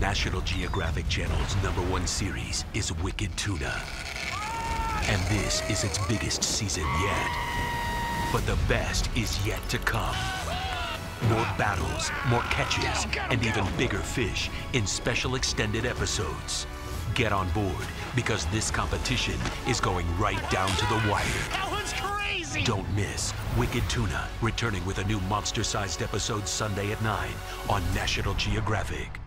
National Geographic Channel's number one series is Wicked Tuna. And this is its biggest season yet. But the best is yet to come. More battles, more catches, and even bigger fish in special extended episodes. Get on board because this competition is going right down to the wire. That one's crazy! Don't miss Wicked Tuna returning with a new monster sized episode Sunday at 9 on National Geographic.